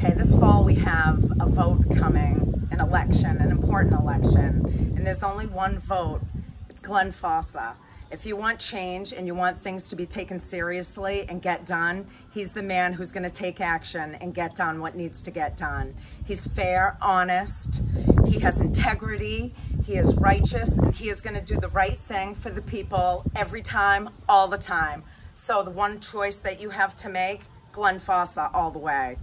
Okay, this fall we have a vote coming, an election, an important election, and there's only one vote. It's Glenn Fossa. If you want change and you want things to be taken seriously and get done, he's the man who's going to take action and get done what needs to get done. He's fair, honest, he has integrity, he is righteous, and he is going to do the right thing for the people every time, all the time. So the one choice that you have to make, Glenn Fossa all the way.